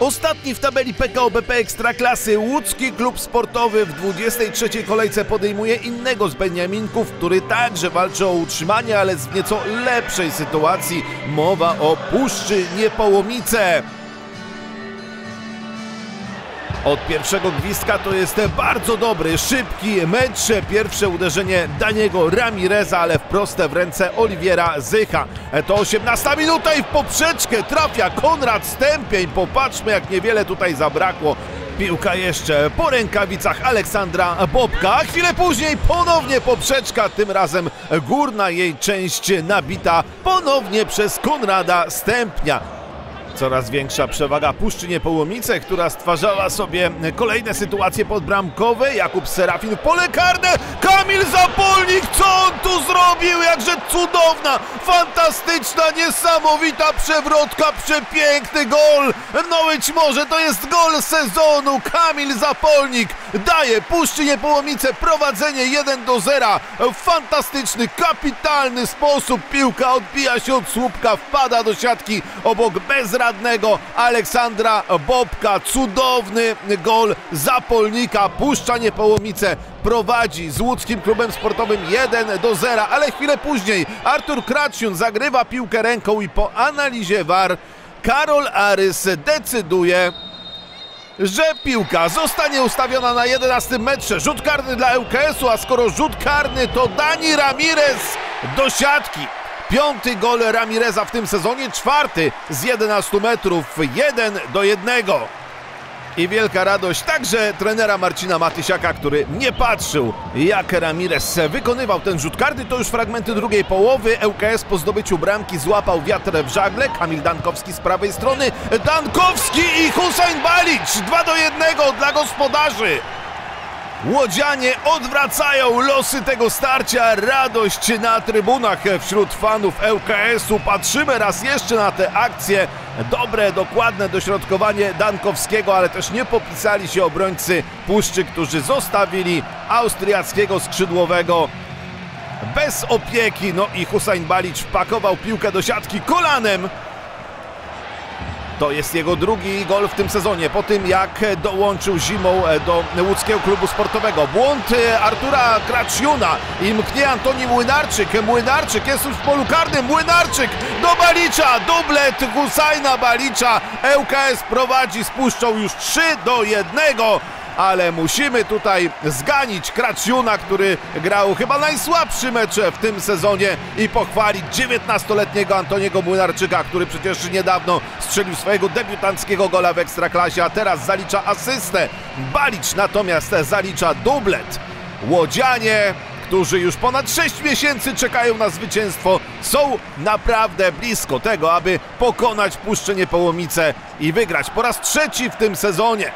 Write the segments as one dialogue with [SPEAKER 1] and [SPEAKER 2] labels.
[SPEAKER 1] Ostatni w tabeli PKO BP Ekstraklasy łódzki klub sportowy w 23 kolejce podejmuje innego z Beniaminków, który także walczy o utrzymanie, ale z nieco lepszej sytuacji. Mowa o Puszczy Niepołomice. Od pierwszego gwizdka to jest bardzo dobry, szybki mecz. Pierwsze uderzenie Daniego Ramireza, ale w proste w ręce Oliwiera Zycha. To 18 minuta i w poprzeczkę trafia Konrad Stępień. Popatrzmy jak niewiele tutaj zabrakło. Piłka jeszcze po rękawicach Aleksandra Bobka. Chwilę później ponownie poprzeczka, tym razem górna jej część nabita ponownie przez Konrada Stępnia. Coraz większa przewaga Puszczy Niepołomice, która stwarzała sobie kolejne sytuacje podbramkowe. Jakub Serafin pole karne. Kamil Zapolnik, co on tu zrobił? Jakże cudowna, fantastyczna, niesamowita przewrotka, przepiękny gol. No być może to jest gol sezonu. Kamil Zapolnik daje Puszczy Niepołomice prowadzenie 1 do 0. Fantastyczny, kapitalny sposób. Piłka odbija się od słupka, wpada do siatki obok bezradnego radnego Aleksandra Bobka. Cudowny gol Zapolnika. Puszcza Niepołomice prowadzi z łódzkim klubem sportowym 1 do 0, ale chwilę później Artur Kraciun zagrywa piłkę ręką i po analizie VAR Karol Arys decyduje że piłka zostanie ustawiona na 11 metrze. Rzut karny dla ŁKS-u, a skoro rzut karny to Dani Ramirez do siatki. Piąty gol Ramireza w tym sezonie, czwarty z 11 metrów, 1 do 1. I wielka radość także trenera Marcina Matysiaka, który nie patrzył jak Ramirez wykonywał ten rzut karty. To już fragmenty drugiej połowy. ŁKS po zdobyciu bramki złapał wiatr w żagle. Kamil Dankowski z prawej strony. Dankowski i Hussein Balic 2 do 1 dla gospodarzy. Łodzianie odwracają losy tego starcia. Radość na trybunach wśród fanów ŁKS-u. Patrzymy raz jeszcze na te akcje. Dobre, dokładne dośrodkowanie Dankowskiego, ale też nie popisali się obrońcy Puszczy, którzy zostawili austriackiego skrzydłowego bez opieki. No i Hussein Balic wpakował piłkę do siatki kolanem. To jest jego drugi gol w tym sezonie, po tym jak dołączył zimą do łódzkiego klubu sportowego. Błąd Artura Kraciuna i mknie Antoni Młynarczyk. Młynarczyk jest już w polu karnym. Młynarczyk do Balicza, dublet Husajna Balicza. ŁKS prowadzi, spuszczą już 3 do 1 ale musimy tutaj zganić Kraciuna, który grał chyba najsłabszy mecz w tym sezonie i pochwalić 19-letniego Antoniego Młynarczyka, który przecież niedawno strzelił swojego debiutanckiego gola w Ekstraklasie, a teraz zalicza asystę. Balicz natomiast zalicza dublet. Łodzianie którzy już ponad 6 miesięcy czekają na zwycięstwo, są naprawdę blisko tego, aby pokonać Puszczę Niepołomice i wygrać po raz trzeci w tym sezonie.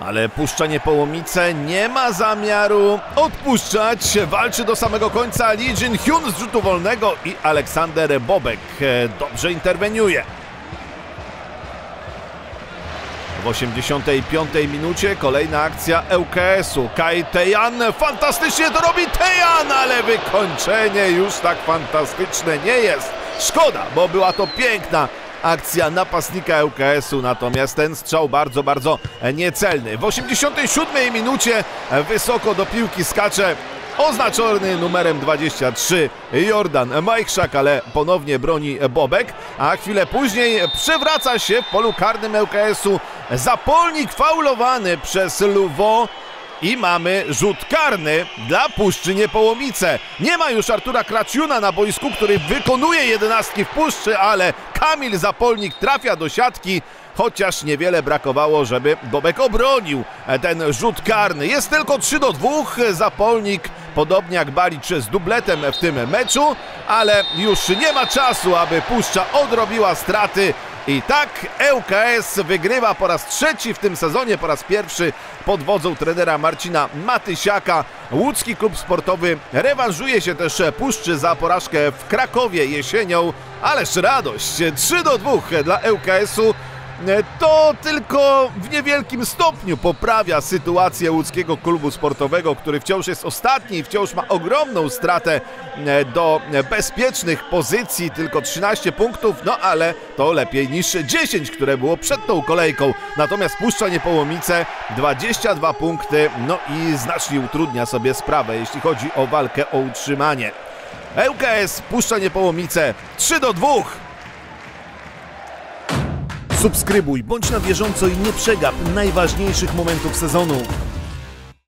[SPEAKER 1] Ale puszczanie połomice nie ma zamiaru odpuszczać. Walczy do samego końca Lee Jin Hyun z rzutu wolnego i Aleksander Bobek dobrze interweniuje. W 85 minucie kolejna akcja ŁKS-u. Kai Tejan fantastycznie to robi Tejan, ale wykończenie już tak fantastyczne nie jest. Szkoda, bo była to piękna akcja napastnika ŁKS-u, natomiast ten strzał bardzo, bardzo niecelny. W 87 minucie wysoko do piłki skacze oznaczony numerem 23 Jordan Majchrzak, ale ponownie broni Bobek, a chwilę później przewraca się w polu karnym ŁKS-u zapolnik faulowany przez Luwo i mamy rzut karny dla Puszczy Niepołomice. Nie ma już Artura Kraciuna na boisku, który wykonuje jedenastki w Puszczy, ale Kamil Zapolnik trafia do siatki, chociaż niewiele brakowało, żeby Bobek obronił ten rzut karny. Jest tylko 3 do 2. Zapolnik, podobnie jak Balic z dubletem w tym meczu, ale już nie ma czasu, aby Puszcza odrobiła straty i tak ŁKS wygrywa po raz trzeci w tym sezonie, po raz pierwszy pod wodzą trenera Marcina Matysiaka. Łódzki klub sportowy rewanżuje się też Puszczy za porażkę w Krakowie jesienią, ależ radość. 3 do 2 dla ŁKS-u. E, to tylko w niewielkim stopniu poprawia sytuację łódzkiego klubu sportowego, który wciąż jest ostatni i wciąż ma ogromną stratę e, do bezpiecznych pozycji, tylko 13 punktów, no ale to lepiej niż 10, które było przed tą kolejką. Natomiast Puszcza Niepołomice 22 punkty, no i znacznie utrudnia sobie sprawę, jeśli chodzi o walkę o utrzymanie. ŁKS Puszcza Niepołomice 3 do 2. Subskrybuj, bądź na bieżąco i nie przegap najważniejszych momentów sezonu.